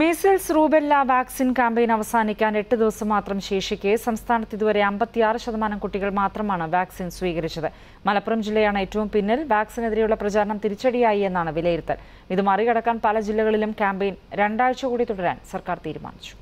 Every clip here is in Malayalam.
മീസിൽസ് റൂബെല്ല വാക്സിൻ ക്യാമ്പയിൻ അവസാനിക്കാൻ എട്ട് ദിവസം മാത്രം ശേഷിക്കെ സംസ്ഥാനത്ത് ഇതുവരെ അമ്പത്തിയാറ് ശതമാനം കുട്ടികൾ മാത്രമാണ് വാക്സിൻ സ്വീകരിച്ചത്. മലപ്പുറം ജില്ലയാണ് ഏറ്റവും പിന്നിൽ. വാക്സിനെതിരെയുള്ള പ്രചാരണം തിരിച്ചടിയായി എന്നാണ് വിലയിരുത്തൽ. ഇത് മറികടക്കാൻ പല ജില്ലകളിലും ക്യാമ്പയിൻ രണ്ടാഴ്ച കൂടി തുടരാൻ സർക്കാർ തീരുമാനിച്ചു.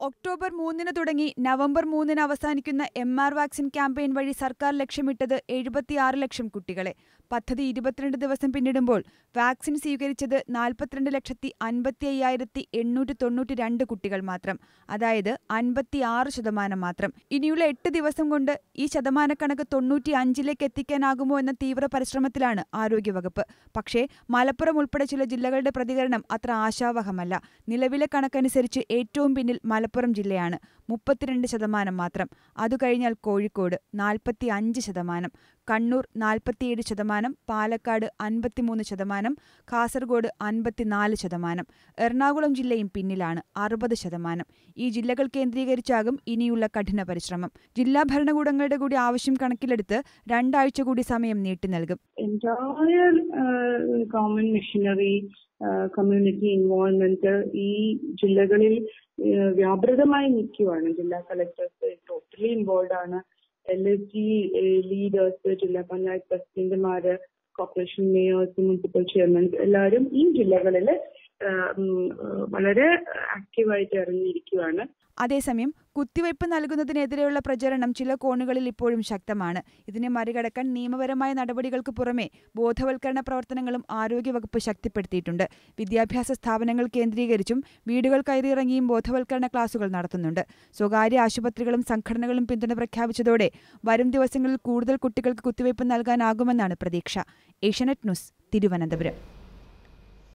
ഒക്ടോബർ മൂന്നിന് തുടങ്ങി നവംബർ മൂന്നിന് അവസാനിക്കുന്ന എം ആർ വാക്സിൻ ക്യാമ്പയിൻ വഴി സർക്കാർ ലക്ഷ്യമിട്ടത് എഴുപത്തിയാറ് ലക്ഷം കുട്ടികളെ. പദ്ധതി ഇരുപത്തിരണ്ട് ദിവസം പിന്നിടുമ്പോൾ വാക്സിൻ സ്വീകരിച്ചത് നാൽപ്പത്തിരണ്ട് ലക്ഷത്തി അൻപത്തി അയ്യായിരത്തി എണ്ണൂറ്റി തൊണ്ണൂറ്റി രണ്ട് കുട്ടികൾ മാത്രം അതായത് അൻപത്തിയാറ് ശതമാനം മാത്രം. ഇനിയുള്ള എട്ട് ദിവസം കൊണ്ട് ഈ ശതമാനക്കണക്ക് തൊണ്ണൂറ്റി അഞ്ചിലേക്ക് എത്തിക്കാനാകുമോ എന്ന തീവ്ര പരിശ്രമത്തിലാണ് ആരോഗ്യവകുപ്പ്. പക്ഷേ മലപ്പുറം ഉൾപ്പെടെ ചില ജില്ലകളുടെ പ്രതികരണം അത്ര ആശാവഹമല്ല. നിലവിലെ കണക്കനുസരിച്ച് ഏറ്റവും പിന്നിൽ മലപ്പുറം ജില്ലയാണ് മുപ്പത്തിരണ്ട് ശതമാനം മാത്രം. അതുകഴിഞ്ഞാൽ കോഴിക്കോട് നാൽപ്പത്തി അഞ്ച് ശതമാനം. കണ്ണൂർ നാൽപ്പത്തിയേഴ് ശതമാനം പാലക്കാട് അൻപത്തിമൂന്ന് ശതമാനം കാസർഗോഡ് അൻപത്തിനാല് ശതമാനം എറണാകുളം ജില്ലയും പിന്നിലാണ് അറുപത് ശതമാനം. ഈ ജില്ലകൾ കേന്ദ്രീകരിച്ചാകും ഇനിയുള്ള കഠിന പരിശ്രമം. ജില്ലാ ഭരണകൂടങ്ങളുടെ കൂടി ആവശ്യം കണക്കിലെടുത്ത് രണ്ടാഴ്ച കൂടി സമയം നീട്ടി നൽകും. കമ്മ്യൂണിറ്റി ഇൻവോൾവ്മെന്റ് ഈ ജില്ലകളിൽ വ്യാപൃതമായി നിൽക്കുവാണ് ജില്ലാ കളക്ടേഴ്സ് ടോട്ടലി ഇൻവോൾവ് ആണ്. ജി ലീഡേഴ്സ് ജില്ലാ പഞ്ചായത്ത് പ്രസിഡന്റുമാര് കോർപ്പറേഷൻ മേയേഴ്സ് മുനിസിപ്പൽ ചെയർമാൻ എല്ലാവരും ഈ ജില്ലകളിൽ വളരെ ആക്റ്റീവായിട്ട് ഇറങ്ങിയിരിക്കുകയാണ് അതേസമയം കുത്തിവയ്പ് നൽകുന്നതിനെതിരെയുള്ള പ്രചരണം ചില കോണുകളിൽ ഇപ്പോഴും ശക്തമാണ്. ഇതിനെ മറികടക്കാൻ നിയമപരമായ നടപടികൾക്ക് പുറമെ ബോധവൽക്കരണ പ്രവർത്തനങ്ങളും ആരോഗ്യവകുപ്പ് ശക്തിപ്പെടുത്തിയിട്ടുണ്ട്. വിദ്യാഭ്യാസ സ്ഥാപനങ്ങൾ കേന്ദ്രീകരിച്ചും വീടുകൾ കയറിയിറങ്ങിയും ബോധവൽക്കരണ ക്ലാസുകൾ നടത്തുന്നുണ്ട്. സ്വകാര്യ ആശുപത്രികളും സംഘടനകളും പിന്തുണ പ്രഖ്യാപിച്ചതോടെ വരും ദിവസങ്ങളിൽ കൂടുതൽ കുട്ടികൾക്ക് കുത്തിവയ്പ് നൽകാനാകുമെന്നാണ് പ്രതീക്ഷ. ഏഷ്യാനെറ്റ് ന്യൂസ് തിരുവനന്തപുരം.